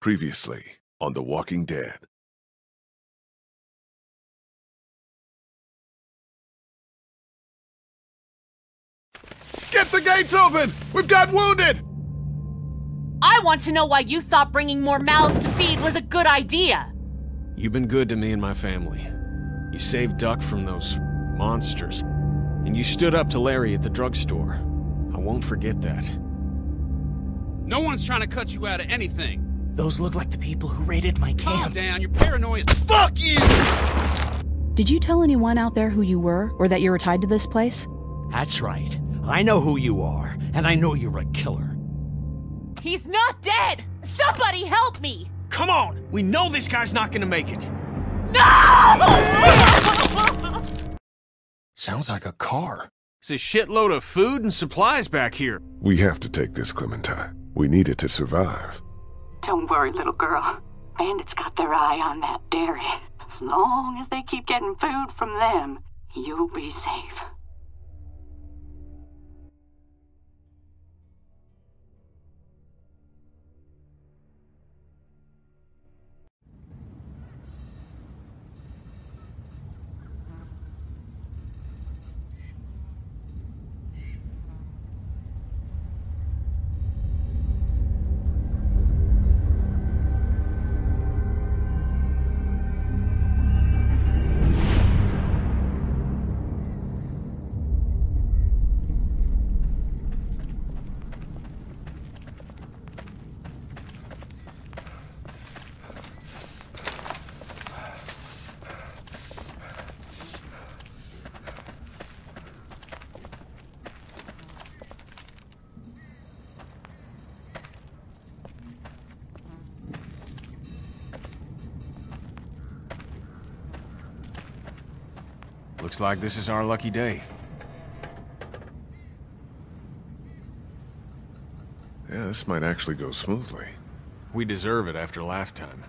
Previously on The Walking Dead. Get the gates open! We've got wounded! I want to know why you thought bringing more mouths to feed was a good idea. You've been good to me and my family. You saved Duck from those monsters. And you stood up to Larry at the drugstore. I won't forget that. No one's trying to cut you out of anything. Those look like the people who raided my camp. Calm camp. down, you're paranoid fuck you! Did you tell anyone out there who you were, or that you were tied to this place? That's right. I know who you are, and I know you're a killer. He's not dead! Somebody help me! Come on! We know this guy's not gonna make it! No! Sounds like a car. There's a shitload of food and supplies back here. We have to take this, Clementine. We need it to survive. Don't worry, little girl. Bandits got their eye on that dairy. As long as they keep getting food from them, you'll be safe. Looks like this is our lucky day. Yeah, this might actually go smoothly. We deserve it after last time.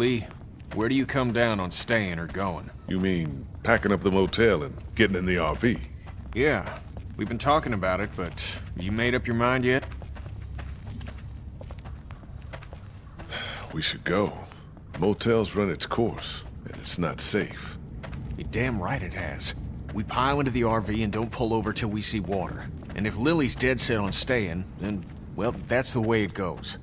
Lee, where do you come down on staying or going? You mean packing up the motel and getting in the RV? Yeah, we've been talking about it, but you made up your mind yet? We should go. Motel's run its course, and it's not safe. You're damn right it has. We pile into the RV and don't pull over till we see water. And if Lilly's dead set on staying, then, well, that's the way it goes.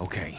Okay,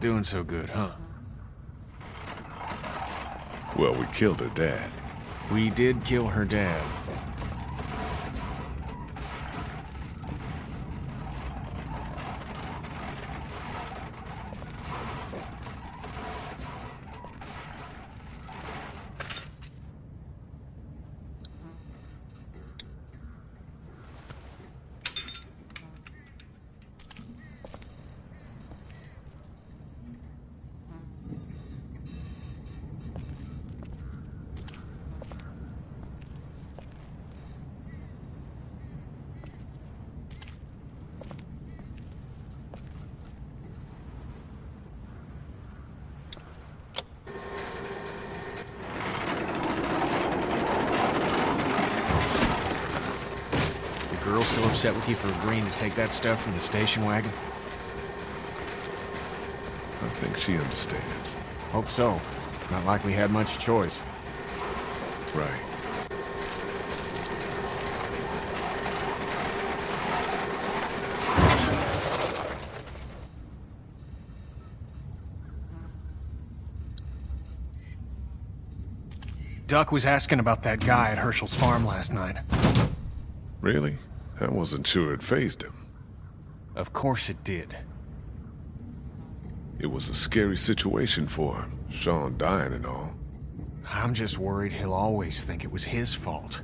not doing so good, huh? Well, we killed her dad. We did kill her dad. Upset with you for agreeing to take that stuff from the station wagon? I think she understands. Hope so. Not like we had much choice. Right. Duck was asking about that guy at Hershel's farm last night. Really? I wasn't sure it fazed him. Of course it did. It was a scary situation for him, Shawn dying and all. I'm just worried he'll always think it was his fault.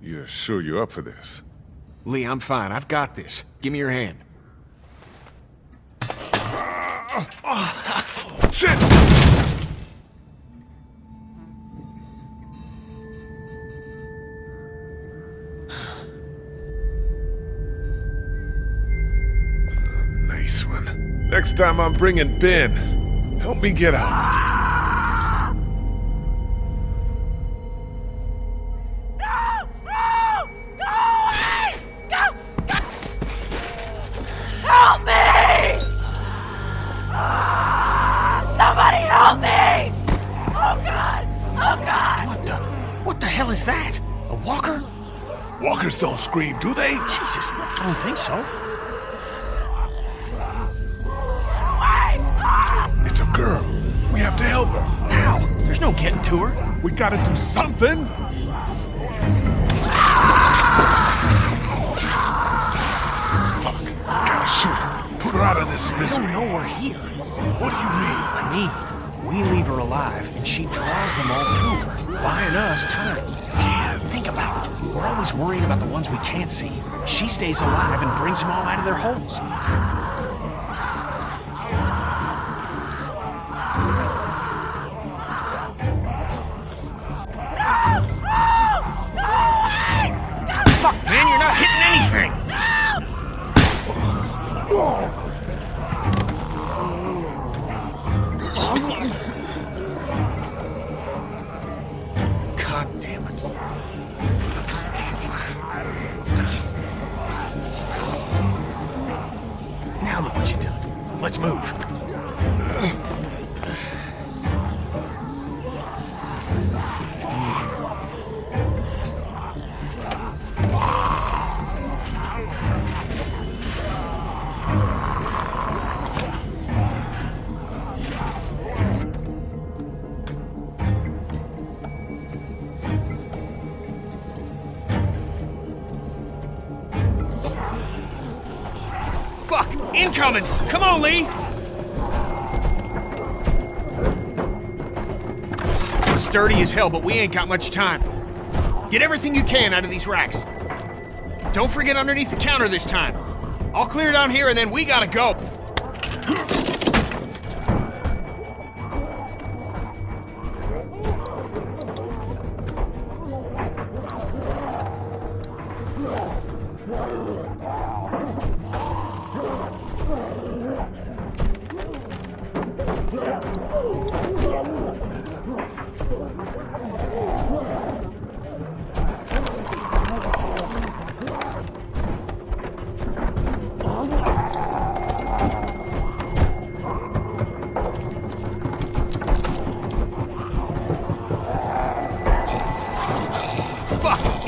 You're sure you're up for this? Lee, I'm fine. I've got this. Give me your hand. Next time I'm bringing Ben. Help me get out. Them Incoming! Come on, Lee! It's sturdy as hell, but we ain't got much time. Get everything you can out of these racks. Don't forget underneath the counter this time. I'll clear down here and then we gotta go.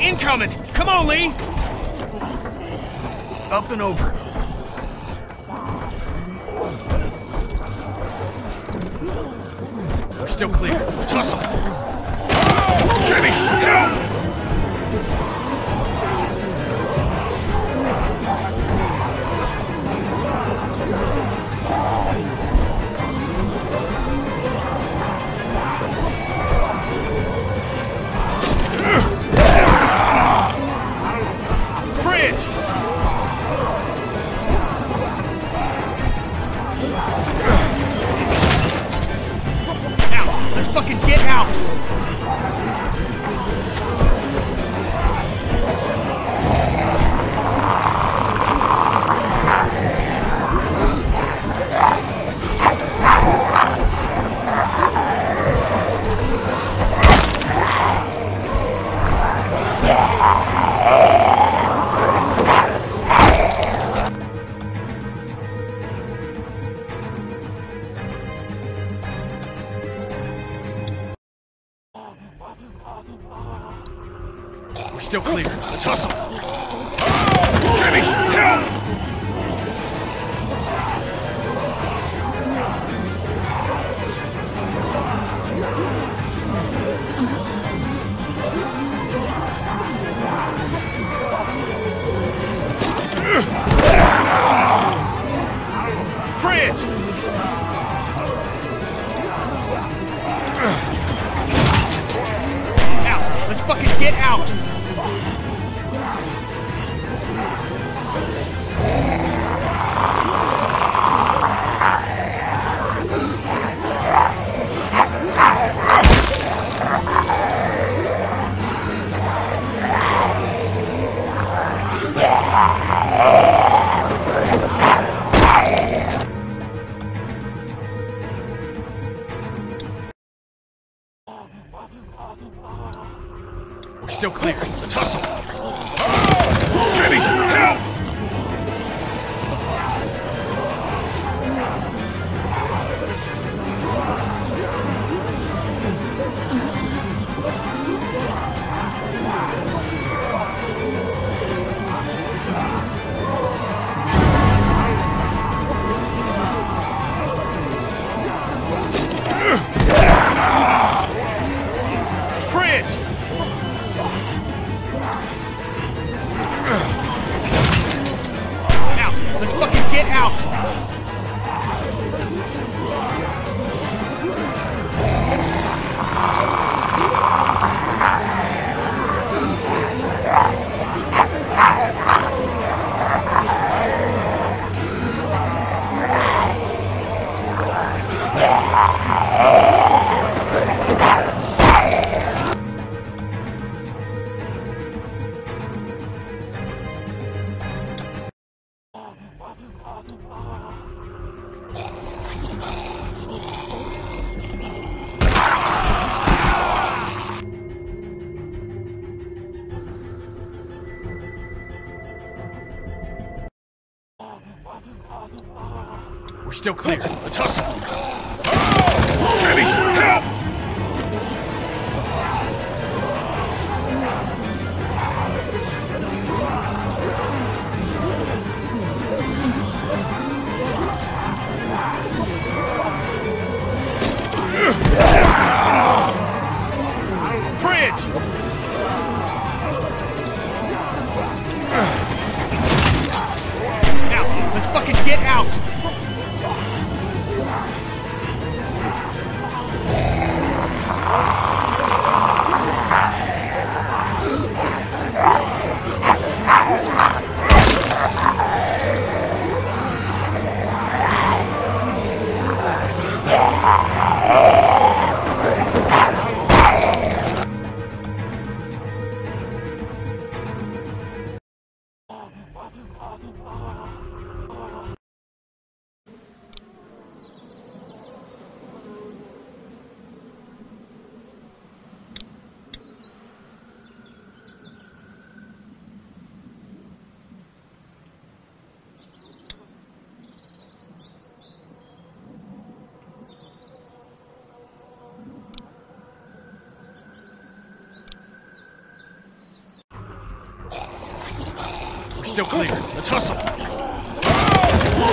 Incoming! Come on, Lee! Up and over. We're still clear. Let's hustle. Kenny, help! We're still clear. Let's hustle. Kenny, help! Get out! We're still clear. Let's hustle. Kenny, still clear. Let's hustle.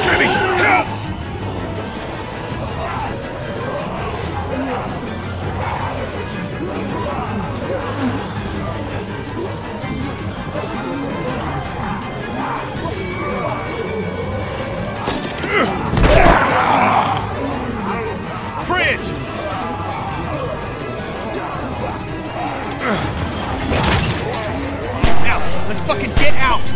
Kenny, help! Fridge! Out! Let's fucking get out!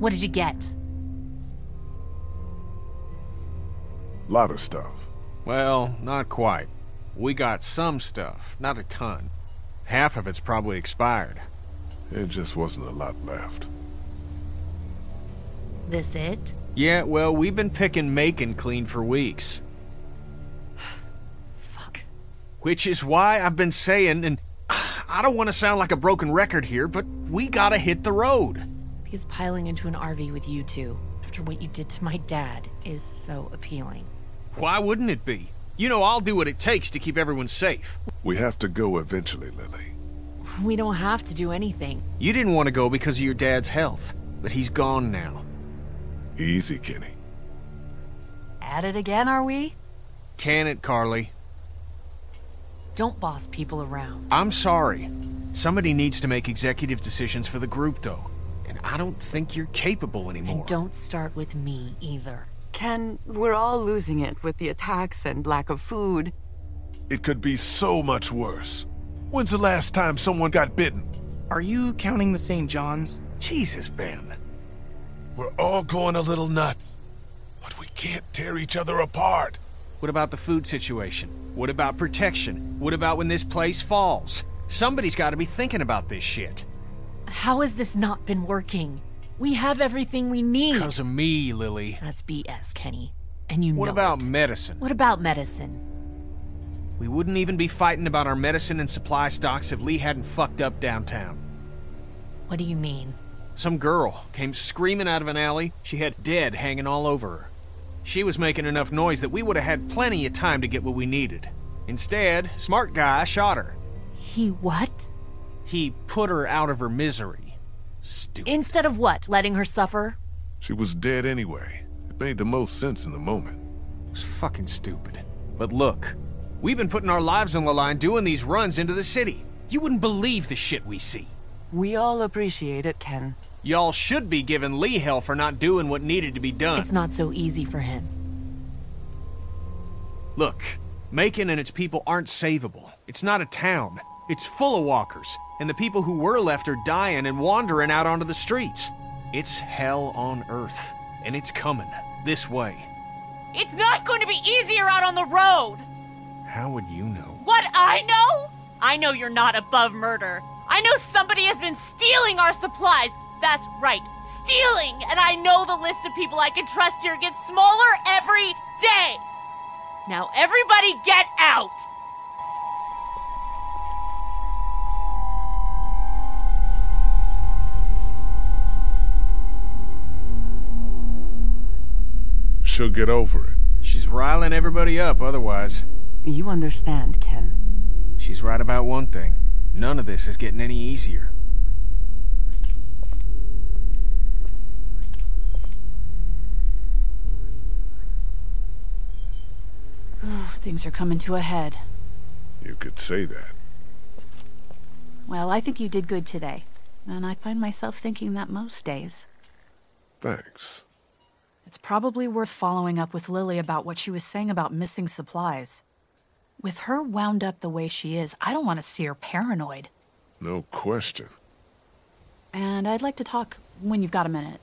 What did you get? Lot of stuff. Well, not quite. We got some stuff, not a ton. Half of it's probably expired. There just wasn't a lot left. This it? Yeah, well, we've been picking Macon clean for weeks. Fuck. Which is why I've been saying, and I don't want to sound like a broken record here, but we gotta hit the road. Because piling into an RV with you two, after what you did to my dad, is so appealing. Why wouldn't it be? You know, I'll do what it takes to keep everyone safe. We have to go eventually, Lilly. We don't have to do anything. You didn't want to go because of your dad's health, but he's gone now. Easy, Kenny. At it again, are we? Can it, Carley? Don't boss people around. I'm sorry. Somebody needs to make executive decisions for the group, though. And I don't think you're capable anymore. And don't start with me either. Ken, we're all losing it with the attacks and lack of food. It could be so much worse. When's the last time someone got bitten? Are you counting the St. John's? Jesus, Ben. We're all going a little nuts. But we can't tear each other apart. What about the food situation? What about protection? What about when this place falls? Somebody's got to be thinking about this shit. How has this not been working? We have everything we need. Because of me, Lilly. That's BS, Kenny. And you know What about it. medicine? What about medicine? We wouldn't even be fighting about our medicine and supply stocks if Lee hadn't fucked up downtown. What do you mean? Some girl came screaming out of an alley. She had dead hanging all over her. She was making enough noise that we would have had plenty of time to get what we needed. Instead, smart guy shot her. He what? He put her out of her misery. Stupid. Instead of what? Letting her suffer? She was dead anyway. It made the most sense in the moment. It was fucking stupid. But look, we've been putting our lives on the line doing these runs into the city. You wouldn't believe the shit we see. We all appreciate it, Ken. Y'all should be giving Lee hell for not doing what needed to be done. It's not so easy for him. Look, Macon and its people aren't savable. It's not a town. It's full of walkers, and the people who were left are dying and wandering out onto the streets. It's hell on earth, and it's coming this way. It's not going to be easier out on the road! How would you know? What I know? I know you're not above murder. I know somebody has been stealing our supplies. That's right, stealing! And I know the list of people I can trust here gets smaller every day! Now everybody get out! She'll get over it. She's riling everybody up otherwise. You understand, Ken. She's right about one thing. None of this is getting any easier. Things are coming to a head. You could say that. Well, I think you did good today. And I find myself thinking that most days. Thanks. It's probably worth following up with Lilly about what she was saying about missing supplies. With her wound up the way she is, I don't want to see her paranoid. No question. And I'd like to talk when you've got a minute.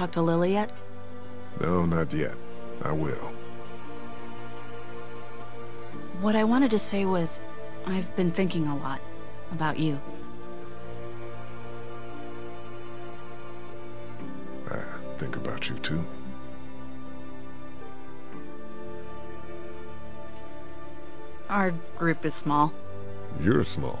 Talk to Lilly yet? No, not yet. I will. What I wanted to say was, I've been thinking a lot about you. I think about you too. Our group is small. You're small.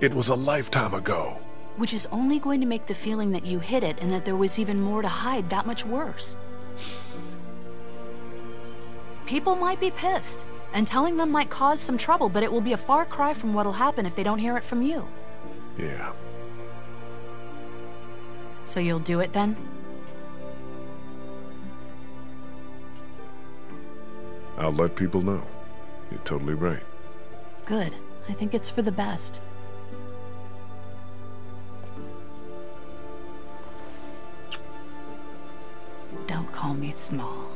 It was a lifetime ago. Which is only going to make the feeling that you hid it and that there was even more to hide that much worse. People might be pissed, and telling them might cause some trouble, but it will be a far cry from what'll happen if they don't hear it from you. Yeah. So you'll do it then? I'll let people know. You're totally right. Good. I think it's for the best. Call me small.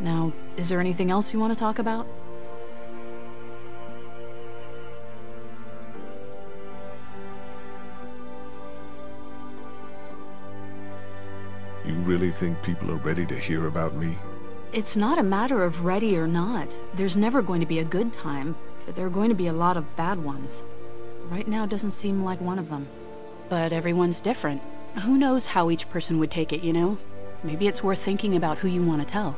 Now, is there anything else you want to talk about? You really think people are ready to hear about me? It's not a matter of ready or not. There's never going to be a good time, but there are going to be a lot of bad ones. Right now doesn't seem like one of them. But everyone's different. Who knows how each person would take it, you know? Maybe it's worth thinking about who you want to tell.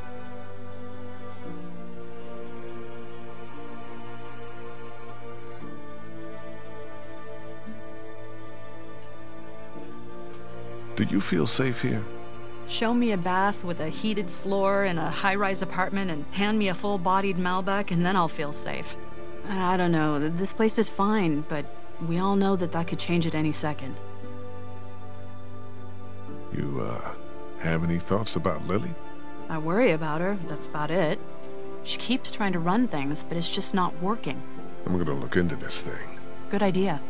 Do you feel safe here? Show me a bath with a heated floor in a high-rise apartment and hand me a full-bodied Malbec and then I'll feel safe. I don't know, this place is fine, but we all know that that could change at any second. You, uh, have any thoughts about Lilly? I worry about her, that's about it. She keeps trying to run things, but it's just not working. I'm gonna look into this thing. Good idea.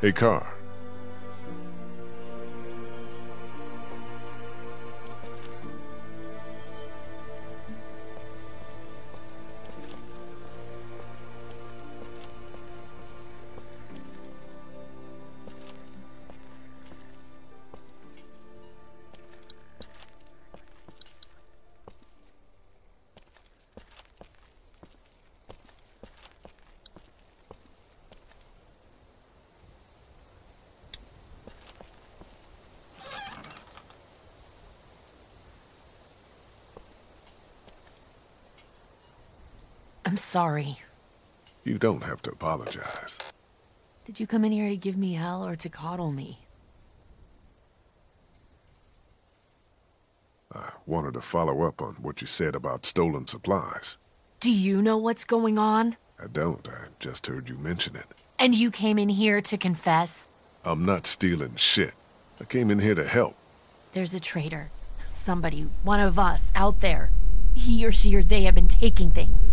Hey, Car. I'm sorry. You don't have to apologize. Did you come in here to give me hell or to coddle me? I wanted to follow up on what you said about stolen supplies. Do you know what's going on? I don't. I just heard you mention it. And you came in here to confess? I'm not stealing shit. I came in here to help. There's a traitor. Somebody, one of us, out there. He or she or they have been taking things.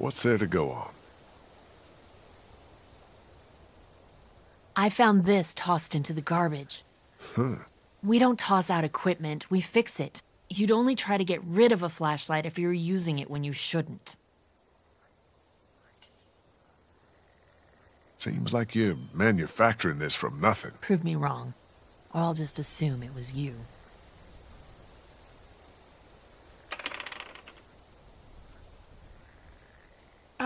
What's there to go on? I found this tossed into the garbage. Huh. We don't toss out equipment, we fix it. You'd only try to get rid of a flashlight if you were using it when you shouldn't. Seems like you're manufacturing this from nothing. Prove me wrong, or I'll just assume it was you.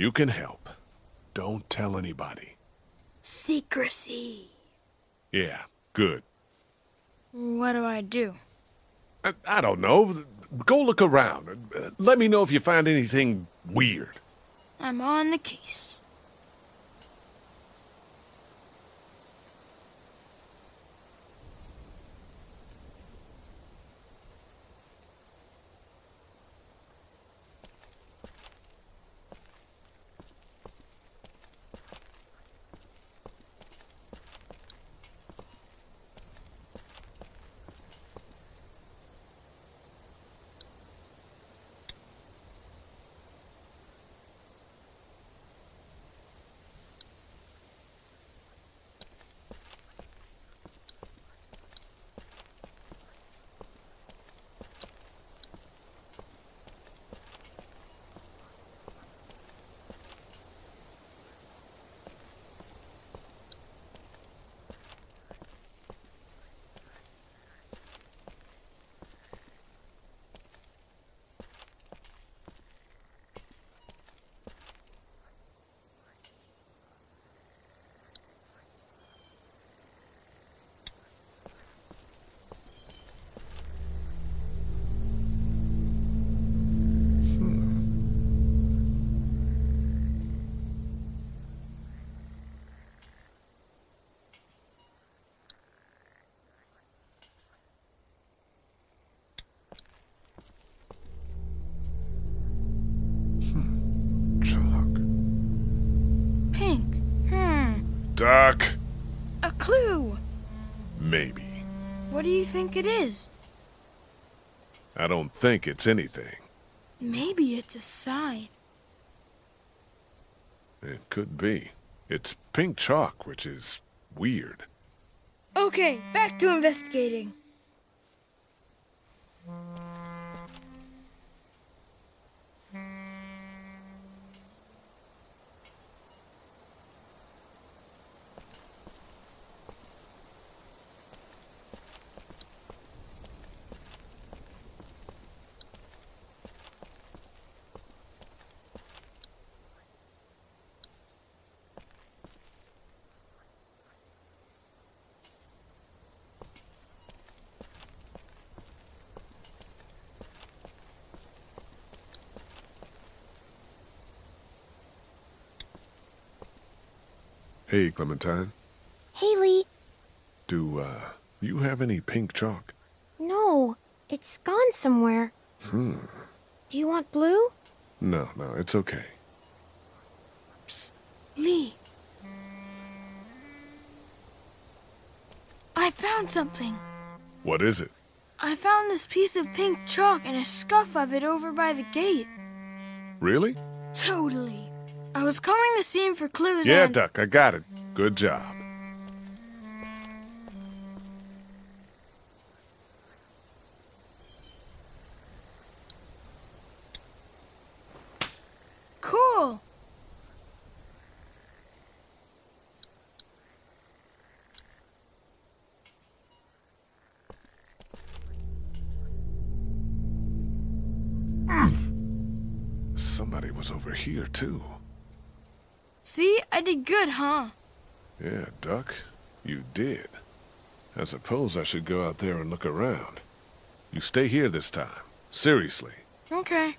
You can help. Don't tell anybody. Secrecy. Yeah, good. What do I do? I, I don't know. Go look around. Let me know if you find anything weird. I'm on the case. Pink. Hmm. Doc. A clue. Maybe. What do you think it is? I don't think it's anything. Maybe it's a sign. It could be. It's pink chalk, which is weird. Okay, back to investigating. Hey, Clementine. Haley, Do, uh, you have any pink chalk? no, it's gone somewhere. Hmm. Do you want blue? No, no, it's okay. Lee. I found something. What is it? I found this piece of pink chalk and a scuff of it over by the gate. Really? Totally. I was coming to see him for clues Yeah, and... Duck, I got it. Good job. Cool. Somebody was over here, too. See? I did good, huh? Yeah, Duck, you did. I suppose I should go out there and look around. You stay here this time. Seriously. Okay.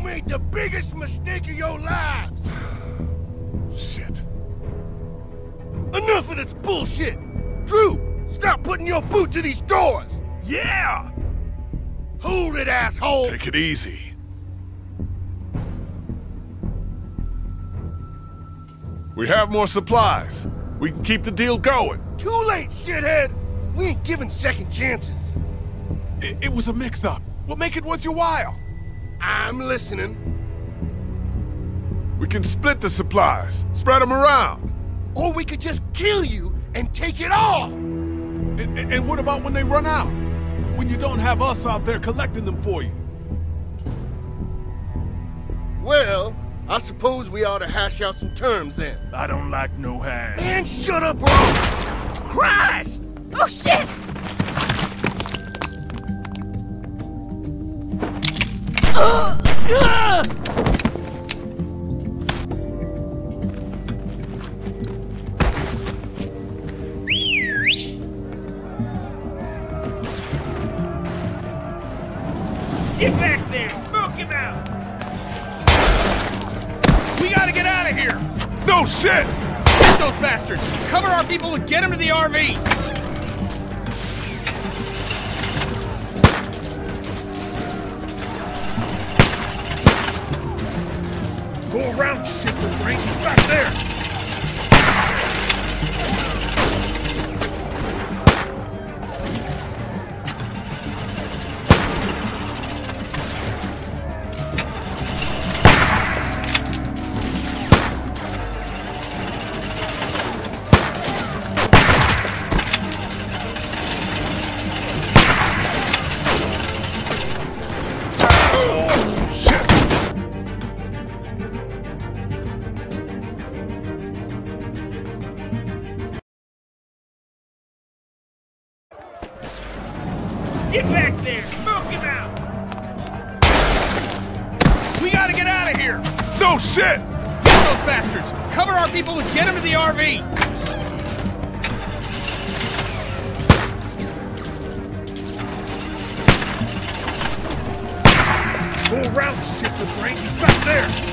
You made the biggest mistake of your lives! Shit. Enough of this bullshit! Drew, stop putting your boot to these doors! Yeah! Hold it, asshole! Take it easy. We have more supplies. We can keep the deal going. Too late, shithead! We ain't giving second chances. It, it was a mix-up. We'll make it worth your while. I'm listening. We can split the supplies, spread them around. Or we could just kill you and take it all! And, and- and what about when they run out? When you don't have us out there collecting them for you? Well, I suppose we ought to hash out some terms then. I don't like no hash. Man, shut up, bro! Christ! Oh shit! Get back there! Smoke him out! We gotta get out of here! No shit! Get those bastards! Cover our people and get them to the RV! the RV! Full route shifter brain, he's back there!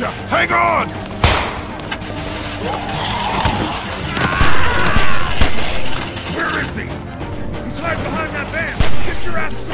Gotcha! Hang on! Where is he? He's hiding behind that van! Get your ass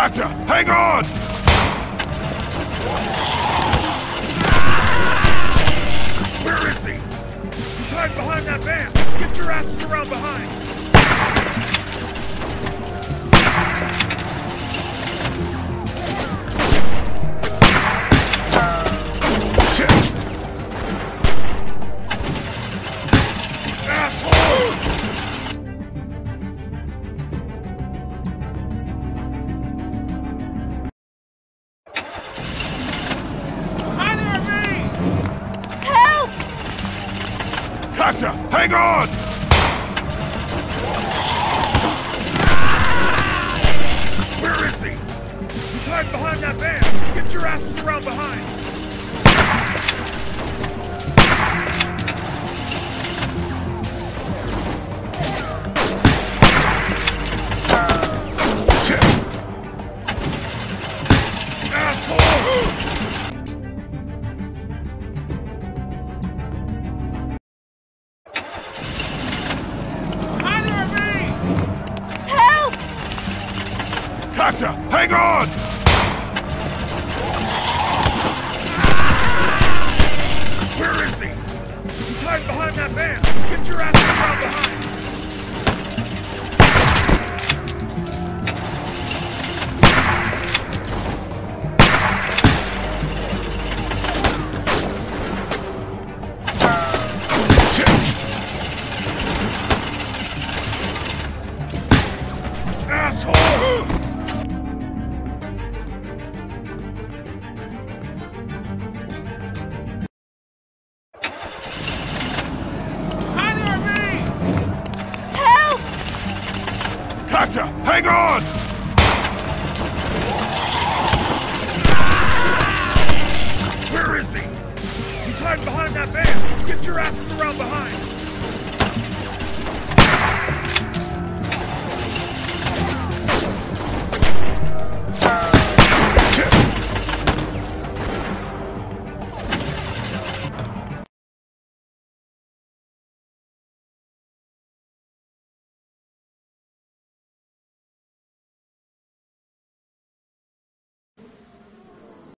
Thatcher, hang on! Where is he? He's hiding behind that van. Get your asses around behind. Hatcher, hang on! Where is he? He's hiding behind that van! Get your ass out behind!